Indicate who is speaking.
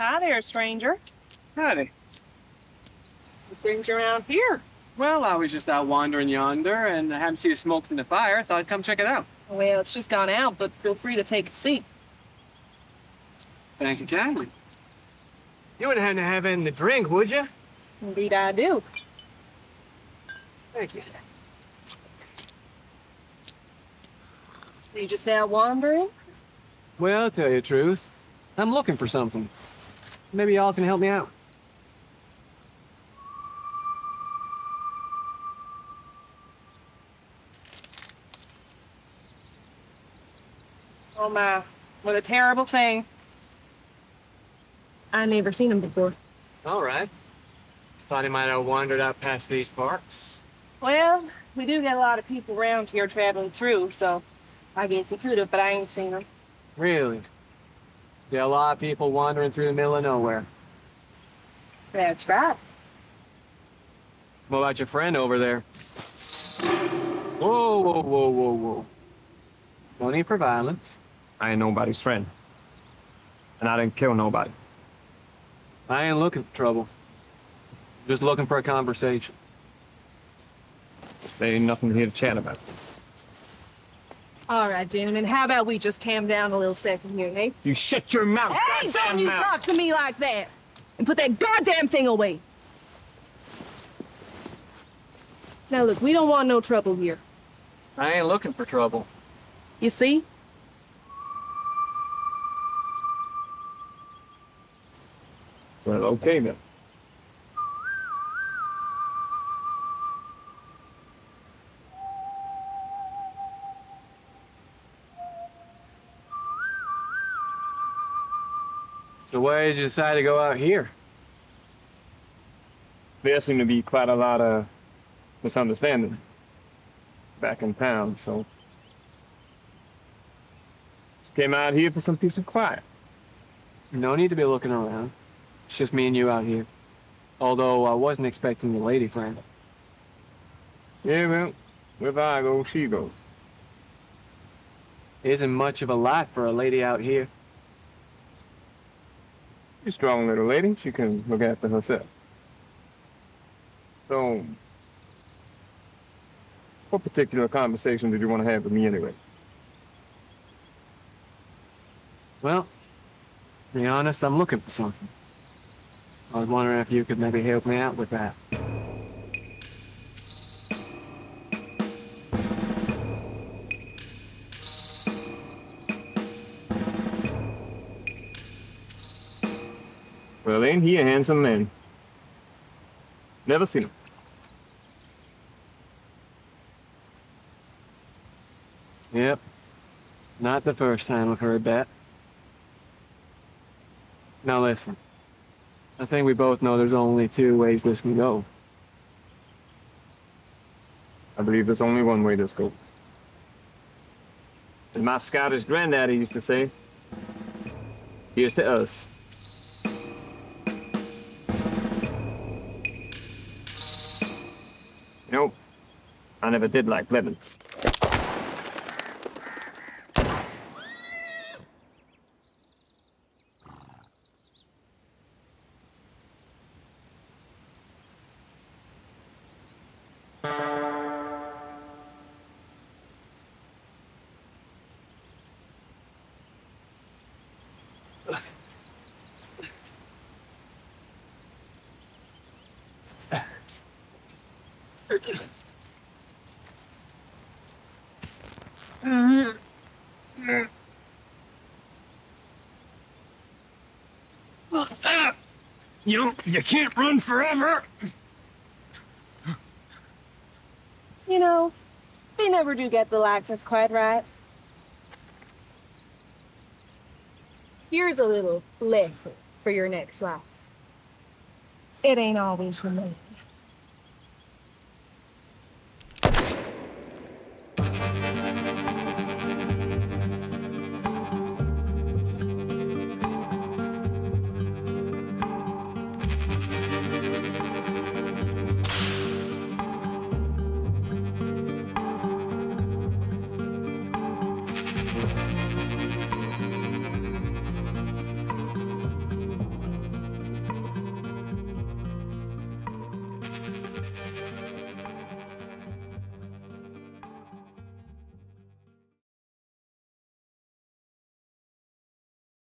Speaker 1: Hi there, stranger.
Speaker 2: Howdy.
Speaker 1: What brings you around here?
Speaker 2: Well, I was just out wandering yonder and I happened to see the smoke from the fire. Thought I'd come check it out.
Speaker 1: Well, it's just gone out, but feel free to take a seat.
Speaker 2: Thank you kindly.
Speaker 3: You wouldn't have to have in the drink, would you?
Speaker 1: Indeed, I do.
Speaker 3: Thank you.
Speaker 1: You just out wandering?
Speaker 3: Well, tell you the truth, I'm looking for something. Maybe y'all can help me out.
Speaker 1: Oh my, what a terrible thing. I never seen him before.
Speaker 3: All right. Thought he might have wandered out past these parks.
Speaker 1: Well, we do get a lot of people around here traveling through, so I guess he could have, but I ain't seen him.
Speaker 3: Really? Yeah, a lot of people wandering through the middle of nowhere.
Speaker 1: That's right.
Speaker 3: What about your friend over there? Whoa, whoa, whoa, whoa, whoa. No need for violence.
Speaker 4: I ain't nobody's friend. And I didn't kill nobody.
Speaker 3: I ain't looking for trouble. Just looking for a conversation.
Speaker 4: There ain't nothing here to chat about.
Speaker 1: All right, gentlemen, how about we just calm down a little second here, hey?
Speaker 4: You shut your mouth,
Speaker 1: Hey,
Speaker 4: goddamn
Speaker 1: don't you
Speaker 4: mouth.
Speaker 1: talk to me like that! And put that goddamn thing away! Now look, we don't want no trouble here.
Speaker 3: I ain't looking for trouble.
Speaker 1: You see?
Speaker 4: Well, okay then.
Speaker 3: So why did you decide to go out here?
Speaker 4: There seemed to be quite a lot of misunderstandings back in town, so just came out here for some peace and quiet.
Speaker 3: No need to be looking around. It's just me and you out here. Although I wasn't expecting the lady friend.
Speaker 4: Yeah, well, with I go, she goes.
Speaker 3: Isn't much of a lot for a lady out here.
Speaker 4: A strong little lady. She can look after herself. So, what particular conversation did you want to have with me anyway?
Speaker 3: Well, to be honest, I'm looking for something. I was wondering if you could maybe help me out with that.
Speaker 4: Well, ain't he a handsome man? Never seen him.
Speaker 3: Yep. Not the first time I've heard that. Now listen. I think we both know there's only two ways this can go.
Speaker 4: I believe there's only one way this goes. As my Scottish granddaddy used to say, here's to us. Know, I never did like lemons. You you can't run forever.
Speaker 1: You know, they never do get the likeness quite right. Here's a little lesson for your next life. It ain't always for me.